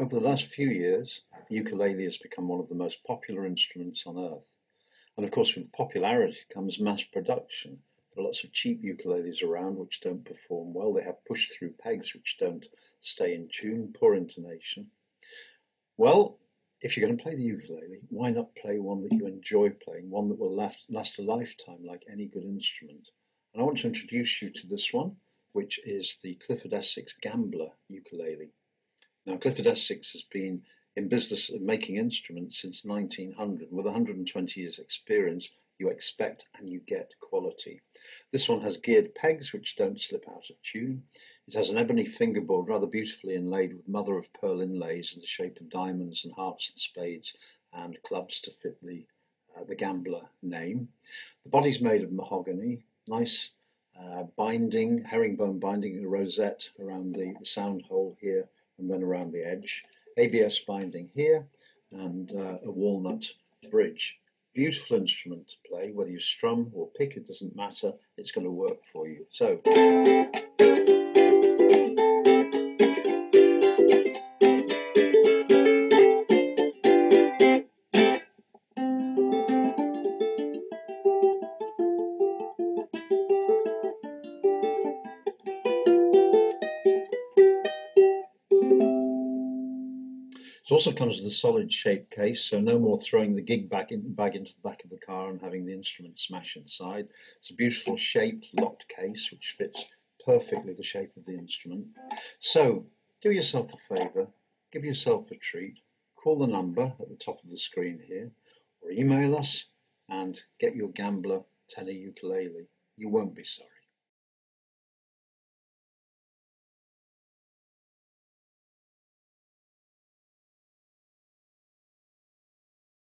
Over the last few years, the ukulele has become one of the most popular instruments on earth. And of course, with popularity comes mass production. There are lots of cheap ukuleles around which don't perform well. They have push through pegs which don't stay in tune, poor intonation. Well, if you're going to play the ukulele, why not play one that you enjoy playing, one that will last, last a lifetime like any good instrument? And I want to introduce you to this one, which is the Clifford Essex Gambler ukulele. Now, Clifford Essex has been in business of making instruments since 1900. With 120 years' experience, you expect and you get quality. This one has geared pegs which don't slip out of tune. It has an ebony fingerboard rather beautifully inlaid with mother of pearl inlays in the shape of diamonds and hearts and spades and clubs to fit the uh, the gambler name. The body's made of mahogany, nice uh, binding, herringbone binding, a rosette around the, the sound hole here and then around the edge. ABS binding here and uh, a walnut bridge. Beautiful instrument to play, whether you strum or pick, it doesn't matter, it's going to work for you. So. It also comes with a solid shaped case, so no more throwing the gig bag, in, bag into the back of the car and having the instrument smash inside. It's a beautiful shaped locked case which fits perfectly the shape of the instrument. So do yourself a favour, give yourself a treat, call the number at the top of the screen here, or email us and get your Gambler tenor ukulele. You won't be sorry.